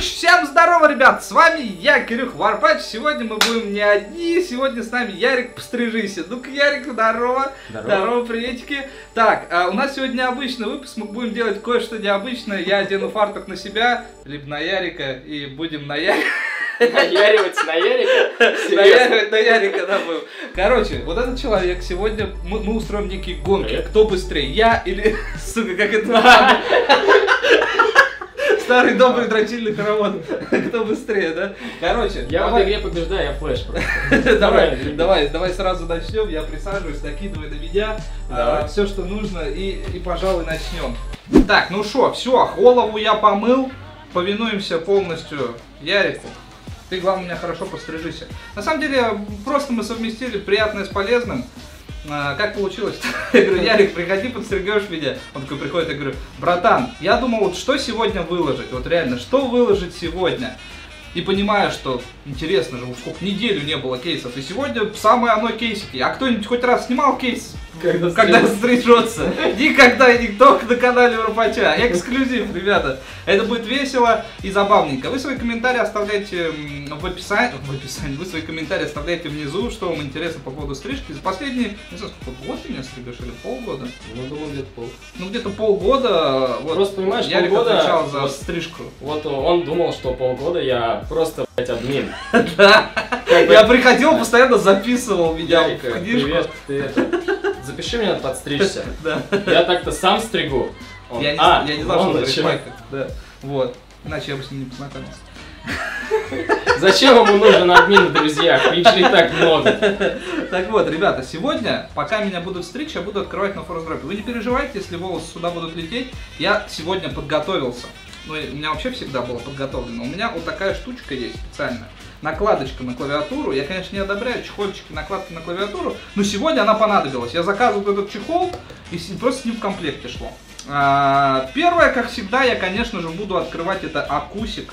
Всем здорово, ребят! С вами я, Кирюх Варпач. Сегодня мы будем не одни. Сегодня с нами Ярик Пострижися. Ну-ка, Ярик, здорово. Здорово. приветики. Так, а у нас сегодня необычный выпуск. Мы будем делать кое-что необычное. Я одену фартук на себя, либо на Ярика, и будем на Ярика. Наяривать на Ярика? Наяривать на Ярика, да, был. Короче, вот этот человек сегодня, мы, мы устроим некие гонки. Привет. Кто быстрее, я или, сука, как это Старый добрый дрочильный хоровод. Кто быстрее, да? Короче, Я в давай. этой игре побеждаю, я флеш просто. Давай, Давай. давай, сразу начнем. Я присаживаюсь, накидывай на меня Давай. все, что нужно, и, и, пожалуй, начнем. Так, ну что, все, голову я помыл, повинуемся полностью Ярику. Ты, главное, меня хорошо пострижися. На самом деле, просто мы совместили приятное с полезным. А, Как получилось? Я говорю, Ярик, приходи, подстригешь меня. Он такой приходит, я говорю, братан, я думал, вот что сегодня выложить? Вот реально, что выложить сегодня? И понимаю, что интересно же, сколько неделю не было кейсов. И сегодня самое оно кейсики. А кто-нибудь хоть раз снимал кейс? Когда Когда стрижется? Никогда и никто на канале Урпача. Эксклюзив, ребята. Это будет весело и забавненько. Вы свои комментарии оставляйте в описании. В описании. Вы свои комментарии оставляйте внизу, что вам интересно по поводу стрижки. За последние, не знаю, сколько, год ты меня стригешь или полгода? Ну, думаю, где-то пол. Ну, где-то полгода. Вот, Просто понимаешь, Ярик полгода- отвечал за вот- стрижку. Вот он думал, что полгода я просто, блядь, админ. Да. Я приходил, постоянно записывал меня в книжку. привет, ты это, запиши меня подстричься. Я так-то сам стригу. Он, Я не, а, я не знал, что он парикмахер. Да. Вот. Иначе я бы с ним не познакомился. Зачем ему нужен админ в друзьях? И так много. Так вот, ребята, сегодня, пока меня будут стричь, я буду открывать на форс-дропе. Вы не переживайте, если волосы сюда будут лететь. Я сегодня подготовился. Ну, у меня вообще всегда было подготовлено. У меня вот такая штучка есть специальная. Накладочка на клавиатуру. Я, конечно, не одобряю чехольчики, накладки на клавиатуру, но сегодня она понадобилась. Я заказывал этот чехол, и просто с ним в комплекте шло. А, Первое, как всегда, я, конечно же, буду открывать это акусик.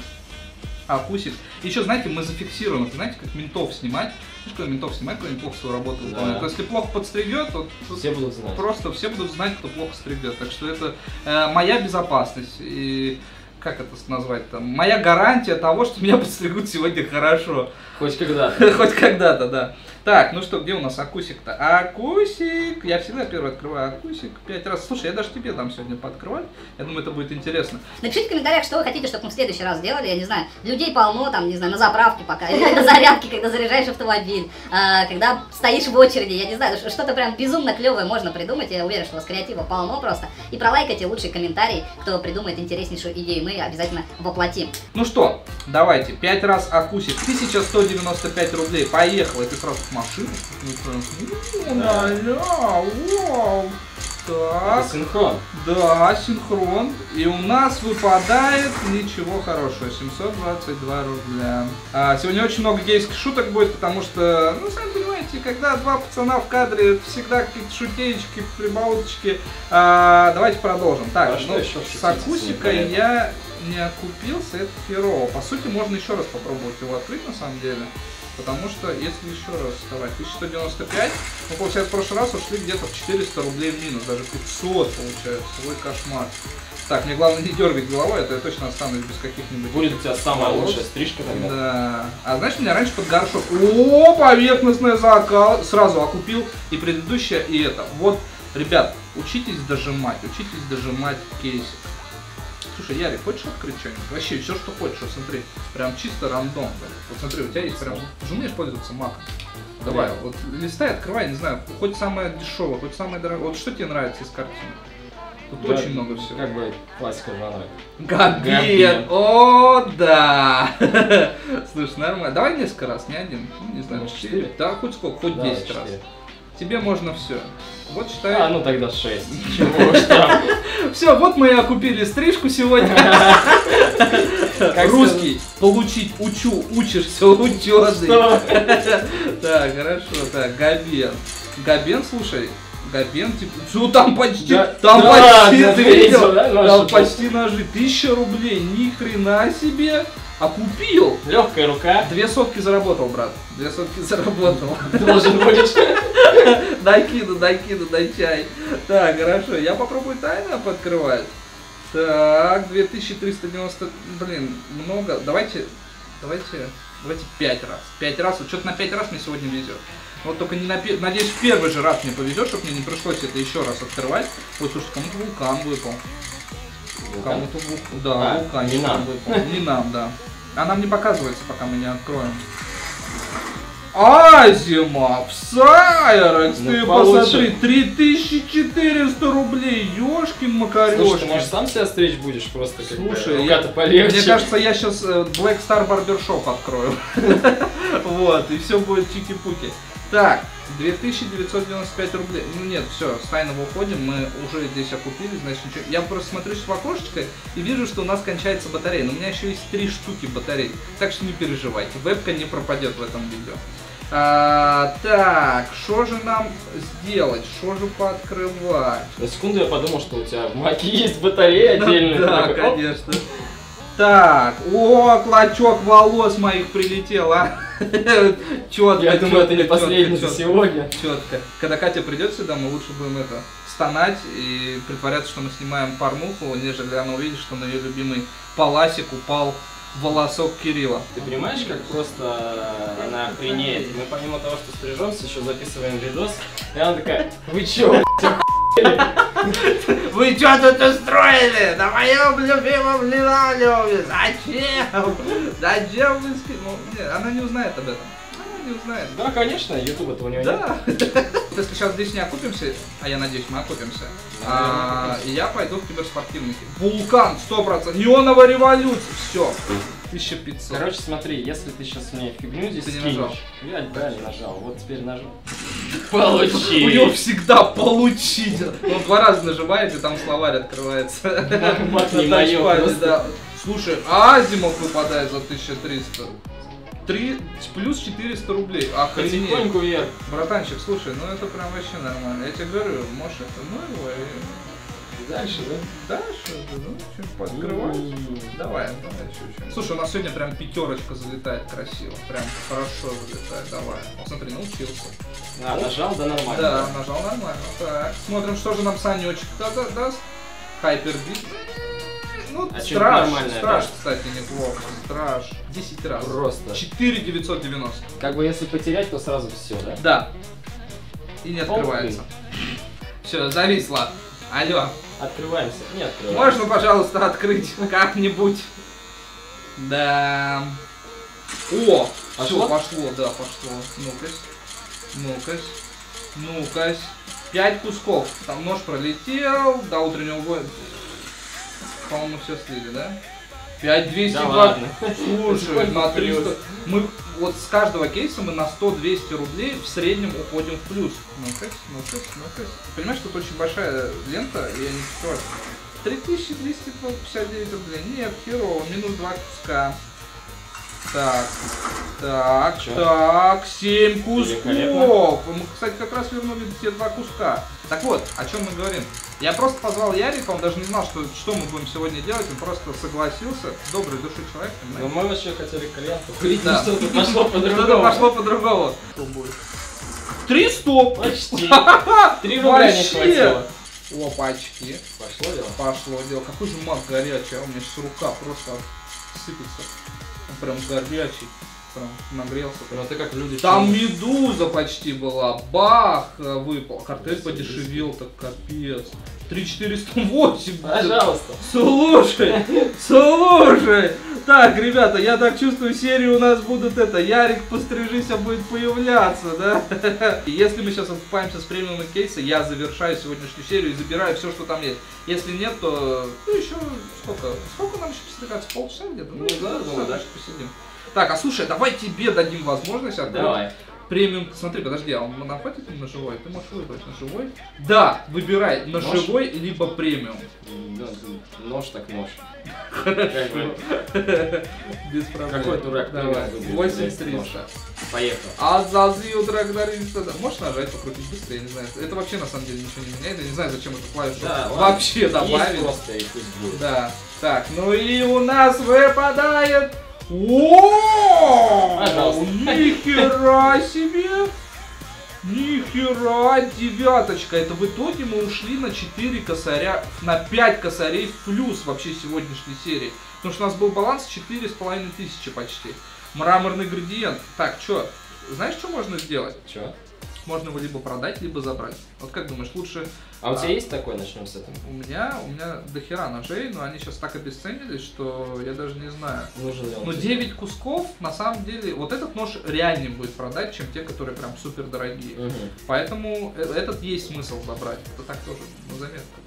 Акусик. Еще, знаете, мы зафиксируем, знаете, как ментов снимать. Знаешь, когда ментов снимать, когда они плохо свою работу Да. выполняют. Есть, если плохо подстригет, то Все будут знать. просто все будут знать, кто плохо стригет. Так что это э, моя безопасность. И как это назвать там? Моя гарантия того, что меня подстригут сегодня хорошо. Хоть когда-то. Хоть когда-то, да. Так, ну что, где у нас акусик-то? Акусик! Я всегда первый открываю акусик. Пять раз. Слушай, я даже тебе дам сегодня пооткрывать. Я думаю, это будет интересно. Напишите в комментариях, что вы хотите, чтобы мы в следующий раз сделали. Я не знаю, людей полно, там, не знаю, на заправке пока, на зарядке, когда заряжаешь автомобиль, а, когда стоишь в очереди, я не знаю, что-то прям безумно клевое можно придумать. Я уверен, что у вас креатива полно просто. И пролайкайте лучший комментарий, кто придумает интереснейшую идею, мы обязательно воплотим. Ну что, давайте, пять раз акусик, 1195 рублей, поехала, и ты сразу в машину. М, Да. ля-ля. Так, Это синхрон. да, синхрон. И у нас выпадает ничего хорошего, 722 рубля. А, сегодня очень много гейских шуток будет, потому что, ну, сами понимаете, когда два пацана в кадре, это всегда какие-то шутеечки, прибауточки. А, давайте продолжим. Так, А что ну, с акустикой я не окупился, это херово. По сути, можно еще раз попробовать его открыть, на самом деле. Потому что, если еще раз вставать, 1195, мы, получается, в прошлый раз ушли где-то в 400 рублей в минус, даже 500 получается, свой кошмар. Так, мне главное не дергать головой, а то я точно останусь без каких-нибудь... Будет у тебя самая волос. лучшая стрижка тогда. Да. А знаешь, меня раньше под горшок. О, поверхностная закал. Сразу окупил и предыдущее, и это. Вот, ребят, учитесь дожимать, учитесь дожимать кейсик. Слушай, Ярик, хочешь открыть что-нибудь? Вообще, все, что хочешь, вот смотри. Прям чисто рандом. Вот смотри, у тебя есть прям... Ты умеешь пользоваться маком. Давай, Да. вот листай, открывай, не знаю, хоть самое дешевое, хоть самое дорогое. Вот что тебе нравится из картины? Тут Да, очень много всего. Как бы классика жанра. Габен. О, да! Слушай, нормально. Давай несколько раз, не один. Ну, не знаю, Ну, четыре. Да, хоть сколько, хоть 10 раз. Тебе можно все. Вот считай. А, ну тогда 6. Чего уж там. Все, вот мы и окупили стрижку сегодня. Русский. Получить учу, учишься, ученый. Так, хорошо, так, Габен. Габен, слушай, Габен, типа, ну там почти, Да, там да, почти, да, ты видел? да, Там почти ножи, тысяча рублей, ни хрена себе, а купил. Легкая рука. Две сотки заработал, брат, две сотки заработал. Должен будешь. Дай кину, дай кину, дай чай. Так, хорошо, я попробую тайно подкрывать. Так, 2390, блин, много. Давайте, давайте, давайте 5 раз. 5 раз, вот что-то на 5 раз мне сегодня везет. Вот только не на надеюсь, в первый же раз мне повезет, чтобы мне не пришлось это еще раз открывать. Ой, слушай, кому-то вулкан выпал. Кому-то вулкан, да, А, вулкан не нам. выпал. Не нам, да. А нам не показывается, пока мы не откроем. Азимов, Сайрекс, Ну, ты получше. посмотри, 3400 рублей, ёшкин Слушай, макарешки. ты может сам себя стричь будешь просто как Слушай, я- полегче. Мне кажется, я сейчас Black Star Barbershop открою. Вот, и все будет чики-пуки. Так, 2995 рублей. Ну нет, все, с тайного уходим, мы уже здесь окупили, значит ничего. Я просто смотрю в окошечко и вижу, что у нас кончается батарея. Но у меня еще есть три штуки батарей, так что не переживайте, вебка не пропадет в этом видео. А, так, что же нам сделать? Что же пооткрывать? На секунду я подумал, что у тебя в маке есть батарея отдельная. Да, конечно. Так, о, клочок волос моих прилетел, а. Четко. Я думаю, это не последний за сегодня. Четко. Когда Катя придет сюда, мы лучше будем это стонать и притворяться, что мы снимаем порнуху, нежели она увидит, что на ее любимый паласик упал волосок Кирилла. Ты понимаешь, как просто она охренеет? Мы помимо того, что стрижемся, еще записываем видос, и она такая, вы чё, Вы что тут устроили? На моем любимом линолеуме? Зачем? Зачем вы Ну, нет, она не узнает об этом. Она не узнает. Да, конечно, YouTube этого нет. Да. Если сейчас здесь не окупимся, а я надеюсь, мы окупимся, а, я пойду в киберспортивники. Вулкан, 100%, неоновая революция, все. 1500. Короче, смотри, если ты сейчас мне фигню здесь Ты не нажал. я да, не нажал, вот теперь нажал. У него Получи! всегда получить. Он два раза нажимает, и там словарь открывается. Не да. Слушай, Азимов выпадает за 1300. 3 плюс 400 рублей. Охренеть. Потихоньку вверх. Братанчик, слушай, ну это прям вообще нормально. Я тебе говорю, можешь это, ну его и Дальше, да? дальше, ну, что пооткрывать. Давай, давай еще что Слушай, у нас сегодня прям пятерочка залетает красиво. Прям хорошо залетает. Давай. Вот смотри, научился. А, нажал, да нормально. Да, нажал нормально. Так, смотрим, что же нам Санечек да- даст. Хайпербит. Ну, А страж, страж, да? кстати, неплохо. Страж. 10 раз. Просто. 4 990. Как бы если потерять, то сразу все, да? Да. И не открывается. Все, зависло. Алло. Открываемся. Не открываемся. Можно, пожалуйста, открыть как-нибудь? Да. О, Пошло? пошло? пошло, да, пошло. Ну-кась. Ну-кась. Ну-кась. Пять кусков. Там нож пролетел, до утреннего боя. По-моему, все слили, да? 5200 Да. Слушай, Сколько на плюс? 300. Мы вот с каждого кейса мы на 100-200 рублей в среднем уходим в плюс. Ну-ка, ну-ка, ну-ка. Понимаешь, тут очень большая лента, и я не чувствую. 3259 рублей. Нет, херово, минус 2 куска. Так, так, Чё? так, 7 кусков. Мы, кстати, как раз вернули те два куска. Так вот, о чем мы говорим. Я просто позвал Ярика, он даже не знал, что, что мы будем сегодня делать, он просто согласился. Доброй души человек, Но понимаете? мы вообще хотели кальянку курить, но Да. что-то пошло Что-то по-другому. пошло по-другому. Три стоп! Почти. Три рубля не Вообще. хватило. Опачки. Пошло дело? Пошло дело. Какой же маг горячий, а у меня сейчас рука просто сыпется. Он прям горячий. Прям нагрелся. Ну ты как люди... Там чё? медуза почти была. Бах! э, Выпал. Картель подешевел, так капец. 3408. Пожалуйста. Слушай, слушай. Так, ребята, я так чувствую, серии у нас будут это, Ярик, пострижись, а будет появляться, да? Если мы сейчас откупаемся с премиум кейса, я завершаю сегодняшнюю серию и забираю все, что там есть. Если нет, то ну, еще сколько? Сколько нам еще постригаться? Полчаса где-то? Ну да, думаю, да. значит, посидим. Так, а слушай, давай тебе дадим возможность открыть Давай. премиум. Смотри, подожди, а он нам хватит на живой? Ты можешь выбрать на живой? Да, выбирай на Нож? живой либо премиум. Нож так нож. Бы, Без проблем. Какой дурак Давай, премиум выберет 8300. Поехал. А зазил тракториста. Можешь нажать, покрутить быстрее, я не знаю. Это вообще на самом деле ничего не меняет. Я не знаю, зачем эту клавишу Да, вообще Есть добавили. просто и пусть будет. Да. Так, ну и у нас выпадает... О! Пожалуйста. Нихера себе! Нихера, девяточка. Это в итоге мы ушли на 4 косаря, на 5 косарей в плюс вообще сегодняшней серии. Потому что у нас был баланс 4,5 тысячи почти. Мраморный градиент. Так, что? Знаешь, что можно сделать? Чё? Можно его либо продать, либо забрать. Вот как думаешь, лучше... А у тебя А. есть такой? Начнем с этого. У меня, у меня дохера ножей, но они сейчас так обесценились, что я даже не знаю. Нужен ли он? Но тебе? 9 кусков, на самом деле, вот этот нож реальнее будет продать, чем те, которые прям супер дорогие. Мгм. Поэтому э- этот есть смысл забрать. Это так тоже на заметку.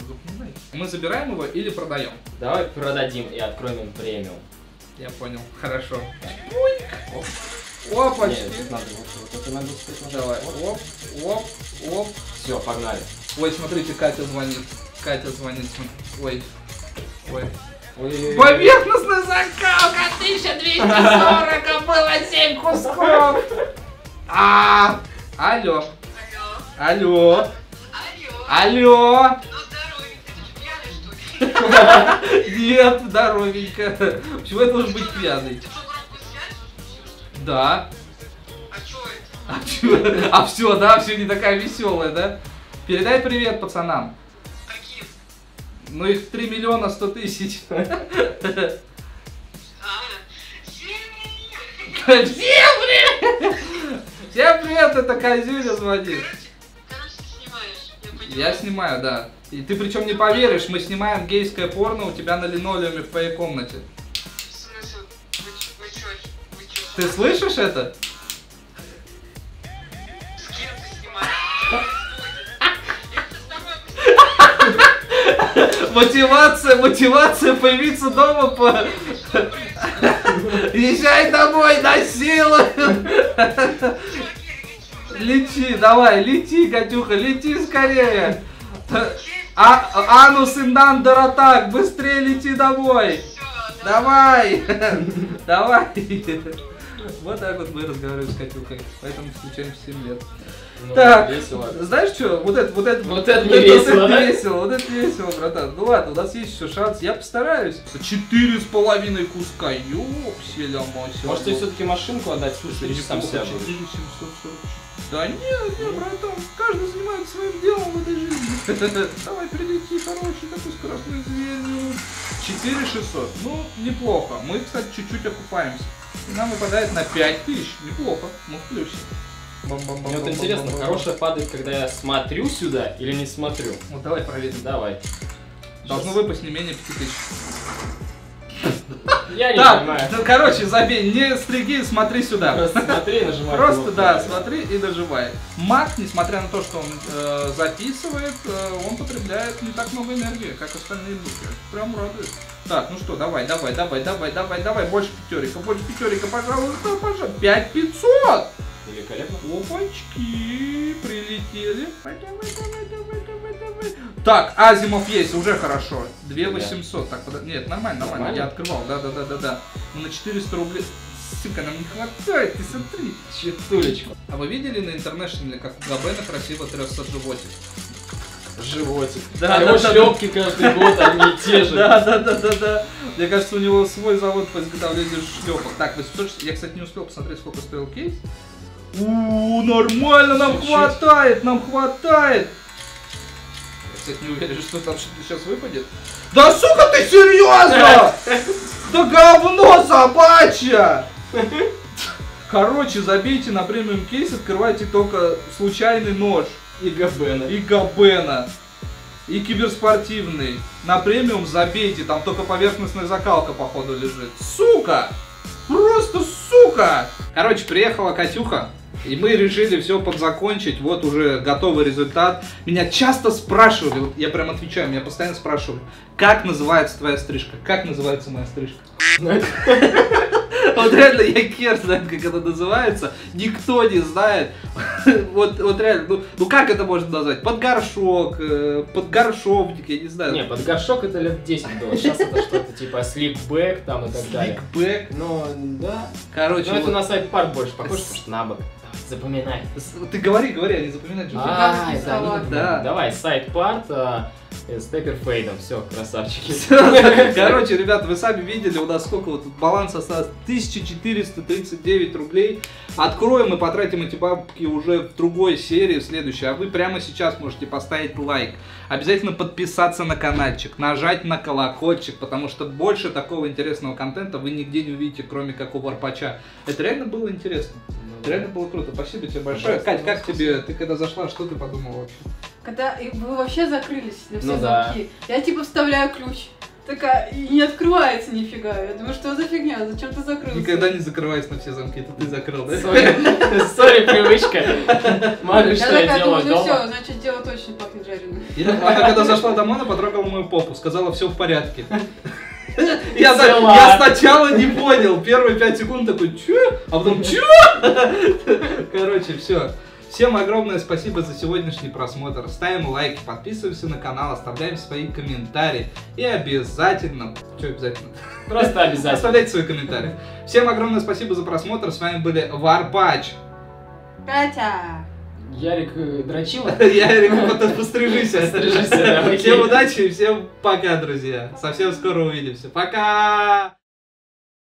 Мы забираем его или продаем? Давай продадим и откроем им премиум. Я понял. Хорошо. Оп. О, почти. Нет, надо вот, вот это надо успеть нажать. Давай. Оп, оп, оп. Все, погнали. Ой, смотрите, Катя звонит. Катя звонит. Ой. Ой. Ой. Поверхностная закалка 1240, а было 7 кусков. А, алло, Алло. алло, Алло. алло. Ну здоровенько, ты же пьяный, что ли? Нет, здоровенько. Почему я должен быть пьяный? Да. А чё это? А все, а все, да, все не такая веселая, да? Передай привет пацанам. Каким? Ну их 3 миллиона 100 тысяч. А, Сеня! Всем привет! Всем привет, это Козюля звонит. Короче, ты снимаешь, я поняла. Я снимаю, да. И ты причем не поверишь, мы снимаем гейское порно у тебя на линолеуме в твоей комнате. В смысле? Вы чё, чё, вы чё? Ты слышишь это? С кем ты снимаешь? Это с тобой Мотивация, мотивация появиться дома по... Езжай домой, насилуй! Лети, давай, лети, Катюха, лети скорее! А, анус индан доротак, быстрее лети домой! Давай! Давай! Вот так вот мы разговариваем с Катюхой, поэтому встречаемся 7 лет. Ну, Так, Весело. знаешь что, вот это, вот это, Вот это не весело, вот да? это весело, вот это весело, братан. Ну ладно, у нас есть еще шанс, я постараюсь. Четыре с половиной куска, ёпселя мася. Может, тебе все-таки машинку отдать? Слушай, ты сам себя будешь. 4744. Да нет, нет, братан, каждый занимается своим делом в этой жизни. Давай, прилети, хороший такой скоростной зверь. 4600, ну, неплохо. Мы, кстати, чуть-чуть окупаемся. И нам выпадает на 5000, неплохо, мы в плюсе. Мне вот интересно, хорошая падает, когда я смотрю сюда или не смотрю? Вот давай проверим. Давай. Должно выпасть не менее 5000. Я не Так, понимаю. ну, короче, забей, не стриги, смотри сюда. Просто смотри и нажимай. Просто, кнопку. да, смотри и нажимай. Маг, несмотря на то, что он э, записывает, э, он потребляет не так много энергии, как остальные буквы. Прям радует. Так, ну что, давай, давай, давай, давай, давай, давай, больше пятерика, больше пятерика, пожалуйста, пожалуйста. 5500! Великолепно. Опачки, прилетели. Давай, давай, давай, давай, давай. Так, Азимов есть, уже хорошо. 2800. Так, подо- Нет, нормально, нормально. Нормально? Я открывал, да, да, да, да, да. Ну на 400 рублей. Сука, нам не хватает, ты смотри. Чутулечку. А вы видели на International е, как у Габена красиво трясся животик? Животик. Да, А его да, да, шлепки каждый год одни и те же. Да, да, да, да, да. Мне кажется, у него свой завод по изготовлению шлепок. Так, 800, я, кстати, не успел посмотреть, сколько стоил кейс. У, нормально, нам хватает, нам хватает. Я, кстати, не уверен, что там что-то сейчас выпадет. Да сука, ты серьезно? Да говно собачье! Короче, забейте на премиум кейс, открывайте только случайный нож. И Габена. И Габена. И киберспортивный. На премиум забейте, там только поверхностная закалка, походу, лежит. Сука! Просто сука! Короче, приехала Катюха, и мы решили все подзакончить. Вот уже готовый результат. Меня часто спрашивали, вот я прям отвечаю, меня постоянно спрашивали, как называется твоя стрижка? Как называется моя стрижка? Вот реально, я хер знаю, как это называется. Никто не знает. Вот, вот реально, ну, ну как это можно назвать? Под горшок, э, под горшовник, я не знаю. Не, под горшок это лет 10 было. Сейчас это что-то типа слипбэк там и так далее. Сликбэк. Ну, да. Короче, Ну, это вот. на сайт парк больше похоже, потому что на бок. Запоминай. С- ты говори, говори, а не запоминать же. А, они- Да. Давай, сайт парт. а, Э, С Теппер Фейдом, все, красавчики. Короче, ребят, вы сами видели, у нас сколько вот баланс осталось? 1439 рублей. Откроем и потратим эти бабки уже в другой серии, в следующей. А вы прямо сейчас можете поставить лайк. Обязательно подписаться на каналчик, нажать на колокольчик, потому что больше такого интересного контента вы нигде не увидите, кроме как у Варпача. Это реально было интересно. Это реально было круто. Спасибо тебе большое. Кать, как тебе? Ты когда зашла, что ты подумала вообще? Когда и вы вообще закрылись на все Ну да. замки. Я типа вставляю ключ. Такая, и не открывается нифига. Я думаю, что за фигня, зачем ты закрылся? Никогда не закрывайся на все замки, это ты закрыл, да? Сори, привычка. Мало Я что я такая делаю думаю, ну дома. все, значит дело точно пахнет жареным. Она когда зашла домой, она потрогала мою попу, сказала, все в порядке. Я, за- я сначала не понял, первые пять секунд такой, чё? А потом, чё? Короче, все. Всем огромное спасибо за сегодняшний просмотр. Ставим лайки, подписываемся на канал, оставляем свои комментарии. И обязательно... Что обязательно? Просто обязательно. Оставляйте свои комментарии. Всем огромное спасибо за просмотр. С вами были Варпач. Катя! Ярик э, дрочила? Я ребята, пострижись. Пострижись, да, окей. Всем удачи и всем пока, друзья. Совсем скоро увидимся. Пока!